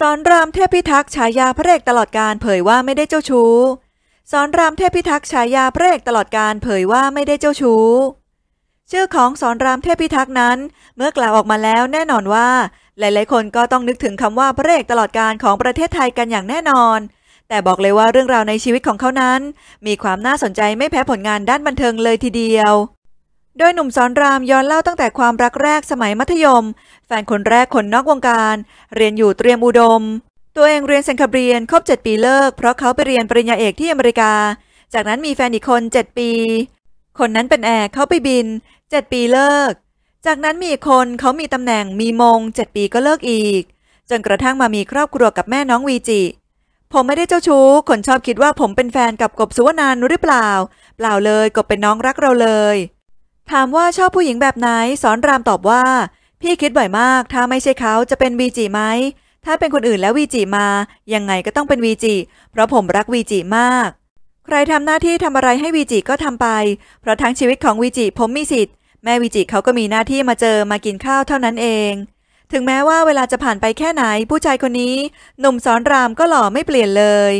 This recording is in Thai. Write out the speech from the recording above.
สอนรามเทพพิทักษ์ฉายาพระเอกตลอดการเผยว่าไม่ได้เจ้าชู้ สอนรามเทพพิทักษ์ฉายาพระเอกตลอดการเผยว่าไม่ได้เจ้าชู้ ชื่อของสอนรามเทพพิทักษ์นั้น เมื่อกล่าวออกมาแล้วแน่นอนว่า หลายๆ คนก็ต้องนึกถึงคำว่าพระเอกตลอดการของประเทศไทยกันอย่างแน่นอน แต่บอกเลยว่าเรื่องราวในชีวิตของเขานั้น มีความน่าสนใจไม่แพ้ผลงานด้านบันเทิงเลยทีเดียว โดยหนุ่มสอนรามย้อนเล่าตั้งแต่ความรักแรกสมัยมัธยม แฟนคนแรกคนนอกวงการ เรียนอยู่เตรียมอุดม ตัวเองเรียนเซนคาเบียนครบ 7 ปีเลิก เพราะเขาไปเรียนปริญญาเอกที่อเมริกา จากนั้นมีแฟนอีกคน 7 ปี คนนั้นเป็นแอร์เขาไปบิน 7 ปีเลิก จากนั้นมีคนเขามีตำแหน่งมีมง 7 ปีก็เลิกอีก จนกระทั่งมามีครอบครัวกับแม่น้องวีจิผมไม่ได้เจ้าชู้ คนชอบคิดว่าผมเป็นแฟนกับกบสุวรรณนหรือเปล่า เปล่าเลย กบเป็นน้องรักเราเลย ถามว่าชอบผู้หญิงแบบไหน สอนรามตอบว่า พี่คิดบ่อยมาก ถ้าไม่ใช่เขาจะเป็นวีจิไหม ถ้าเป็นคนอื่นแล้ววีจิมา ยังไงก็ต้องเป็นวีจิเพราะผมรักวีจิมาก ใครทำหน้าที่ทำอะไรให้วีจิก็ทำไป เพราะทั้งชีวิตของวีจิผมมีสิทธิ์ แม่วีจิเขาก็มีหน้าที่มาเจอมากินข้าวเท่านั้นเอง ถึงแม้ว่าเวลาจะผ่านไปแค่ไหนผู้ชายคนนี้ หนุ่มสอนรามก็หล่อไม่เปลี่ยนเลย